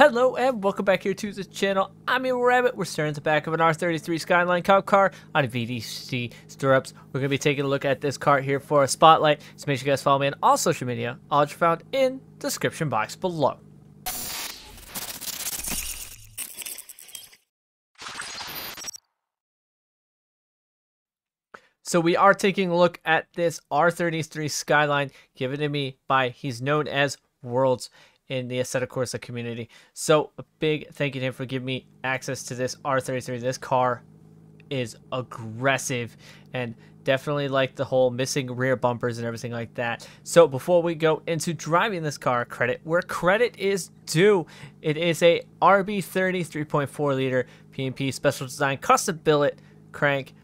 Hello and welcome back here to the channel. I'm Evil Rabbit. We're staring at the back of an R33 Skyline Cup car on VDC Stirrups. We're going to be taking a look at this car here for a spotlight. So make sure you guys follow me on all social media. All are found in the description box below. So we are taking a look at this R33 Skyline given to me by, he's known as Worlds in the Assetto Corsa community. So a big thank you to him for giving me access to this R33. This car is aggressive and definitely like the whole missing rear bumpers and everything like that. So before we go into driving this car, credit where credit is due. It is a RB30 3.4 liter PMP special design custom billet crank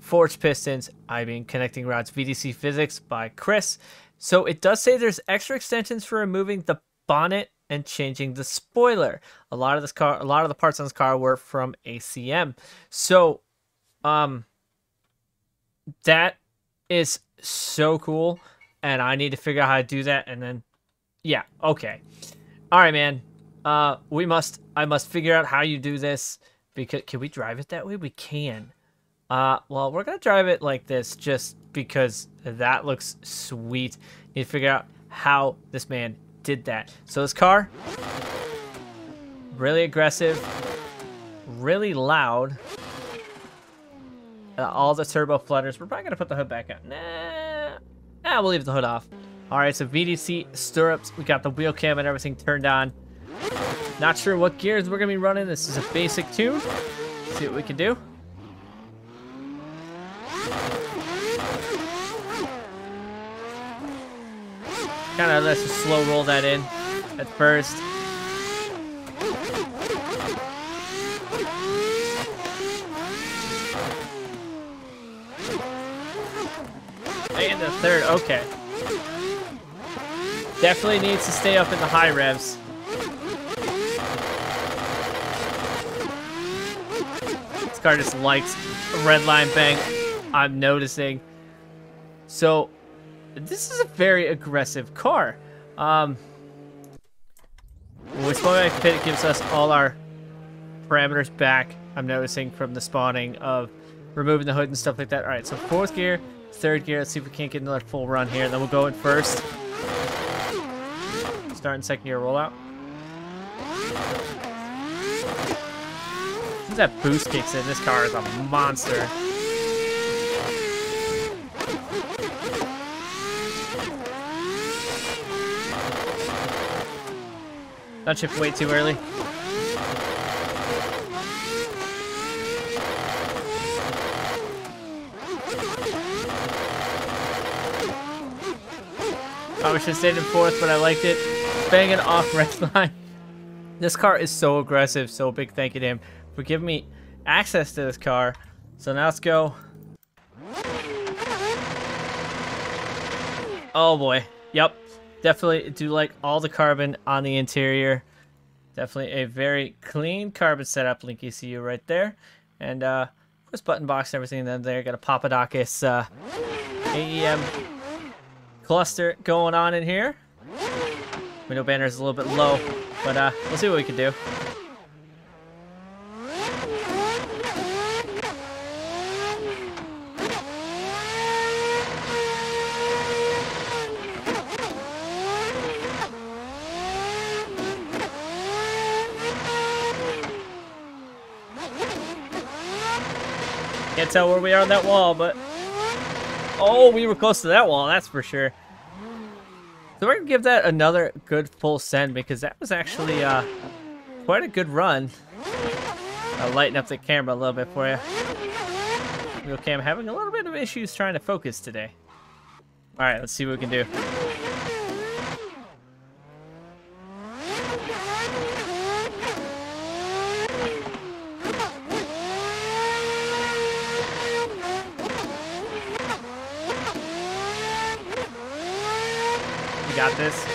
forged pistons, I-beam connecting rods, VDC physics by Chris. So it does say there's extra extensions for removing the bonnet and changing the spoiler. A lot of this car, a lot of the parts on this car were from ACM. So, um, that is so cool, and I need to figure out how to do that. And then, yeah, okay, all right, man. Uh, we must. I must figure out how you do this because can we drive it that way? We can. Uh, well, we're gonna drive it like this just because that looks sweet. Need to figure out how this man did that. So this car, really aggressive, really loud. Uh, all the turbo flutters. We're probably gonna put the hood back up. Nah, nah, we'll leave the hood off. All right, so VDC stirrups. We got the wheel cam and everything turned on. Not sure what gears we're gonna be running. This is a basic tune. See what we can do. Kind of let's just slow roll that in at first. And the third, okay. Definitely needs to stay up in the high revs. This car just likes red line. I'm noticing. So this is a very aggressive car. Um, when we spawn back pit, it gives us all our parameters back. I'm noticing from the spawning of removing the hood and stuff like that. All right, so fourth gear, third gear. Let's see if we can't get another full run here. Then we'll go in first. Starting second gear rollout. Since that boost kicks in, this car is a monster. Shift way too early. Probably should have stayed in fourth, but I liked it. Banging off red line. This car is so aggressive, so big thank you to him for giving me access to this car. So now let's go. Oh boy. Yep. Definitely do like all the carbon on the interior. Definitely a very clean carbon setup, Link ECU right there. And uh, of course button box and everything then there. Got a Papadakis uh, AEM cluster going on in here. Window banner is a little bit low, but uh, we'll see what we can do. Can't tell where we are on that wall, but... Oh, we were close to that wall, that's for sure. So we're to give that another good full send because that was actually uh, quite a good run. I'll lighten up the camera a little bit for you. Okay, I'm having a little bit of issues trying to focus today. Alright, let's see what we can do. Got this.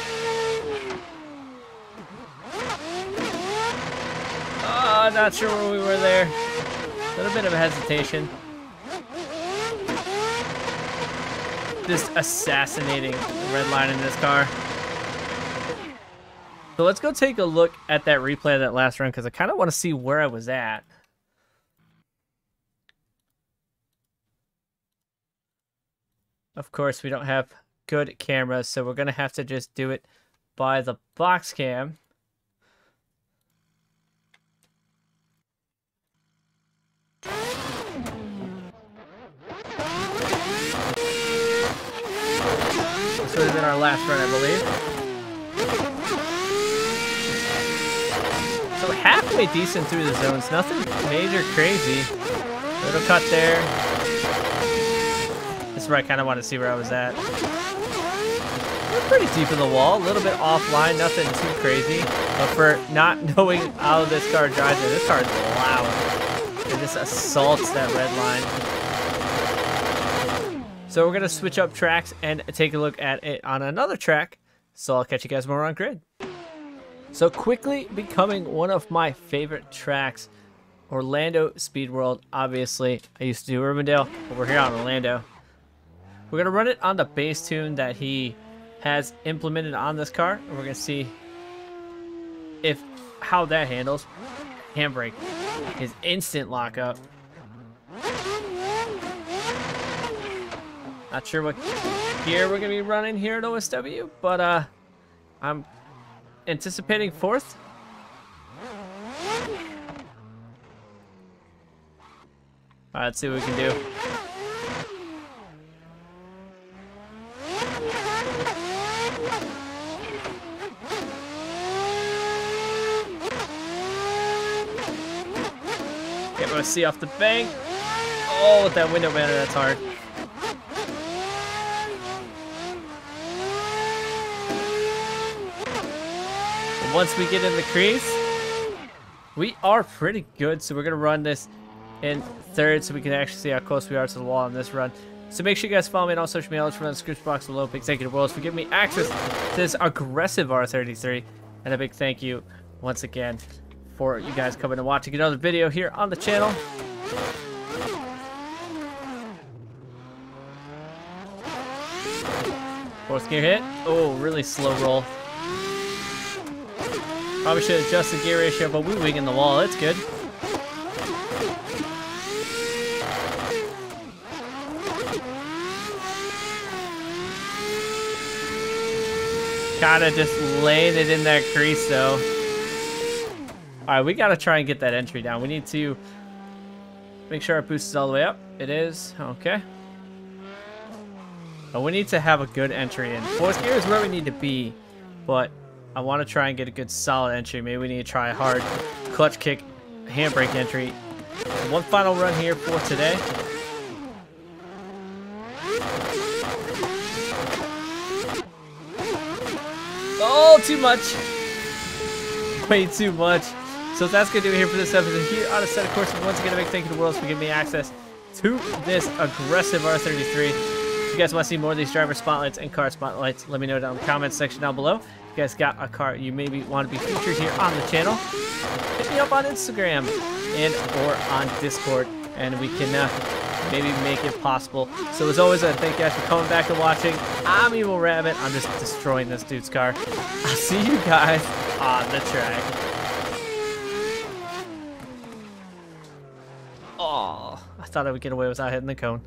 Oh, not sure where we were there. A little bit of a hesitation. Just assassinating the red line in this car. So let's go take a look at that replay of that last run because I kind of want to see where I was at. Of course, we don't have good camera, so we're going to have to just do it by the box cam. This would have been our last run, I believe. So halfway decent through the zones. Nothing major crazy. Little cut there. This is where I kind of want to see where I was at. Pretty deep in the wall. A little bit offline. Nothing too crazy. But for not knowing how this car drives it, this car is loud. It just assaults that red line. So we're going to switch up tracks and take a look at it on another track. So I'll catch you guys more on grid. So quickly becoming one of my favorite tracks, Orlando Speed World. Obviously, I used to do Urbandale, but we're here on Orlando. We're to run it on the base tune that he has implemented on this car. And we're going to see if how that handles. Handbrake. is instant lockup. Not sure what gear we're going to be running here at OSW, but uh, I'm anticipating fourth. All right, let's see what we can do. Get my C off the bank. Oh, with that window banner, that's hard. once we get in the crease, we are pretty good. So we're going to run this in third so we can actually see how close we are to the wall on this run. So make sure you guys follow me on all social media. Look for the description box below. Big thank you to Worlds for giving me access to this aggressive R33. And a big thank you once again for you guys coming and watching another video here on the channel. Fourth gear hit. Oh, really slow roll. Probably should adjust the gear ratio, but we wing in the wall. That's good. Kinda just laying it in that crease, though. Alright, we gotta try and get that entry down. We need to make sure our boost is all the way up. It is. Okay. But we need to have a good entry in. Fourth gear is where we need to be, but I want to try and get a good solid entry. Maybe we need to try a hard clutch kick handbrake entry. One final run here for today. Oh, too much. Way too much. So that's going to do it here for this episode here on Assetto Corsa. Once again, a big thank you to Worlds for giving me access to this aggressive R33. If you guys want to see more of these driver spotlights and car spotlights, let me know down in the comments section down below If you guys got a car you maybe want to be featured here on the channel, hit me up on Instagram and or on Discord, and we can uh, maybe make it possible. So as always, I thank you guys for coming back and watching. I'm Evil Rabbit. I'm just destroying this dude's car. I'll see you guys on the track. Oh, I thought I would get away without hitting the cone.